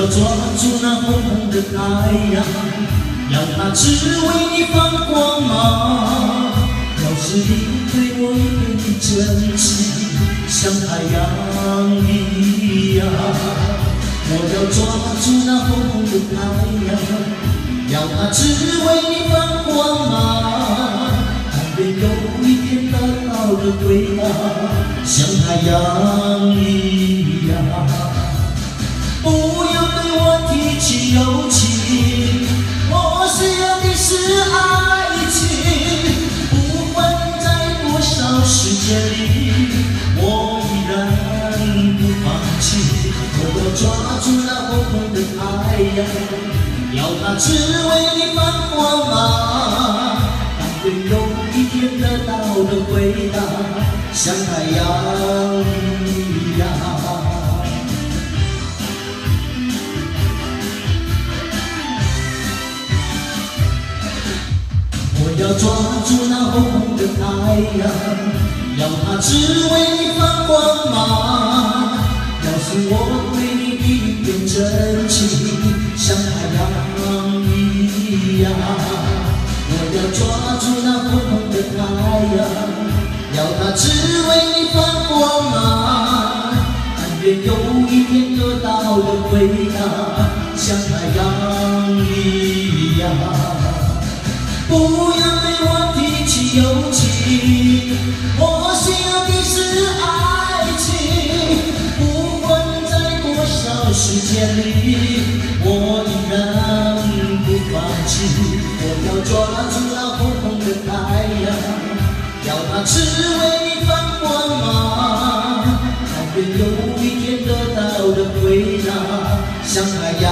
要抓住那红红的太阳，让它只为你放光芒。要是你对我一片真情，像太阳一样，我要抓住那红红的太阳，让它只为你放光芒。但愿有一天得到的回答，像太阳一样。要抓住那红红的太阳，要它只为你放光芒。但愿有一天得到的回答，像太阳一样。我要抓住那红红的太阳，要它只为你放光芒。要是我一样，我要抓住那红红的太阳，要它只为你放光芒。但愿有一天得到的回答像太阳一样。不要对我提起友情，我需要的是爱情。不管在多少时间里，我依然放弃。我要抓住那红红的太阳，要它只为你放光芒。但愿有一天得到的回答，像太阳。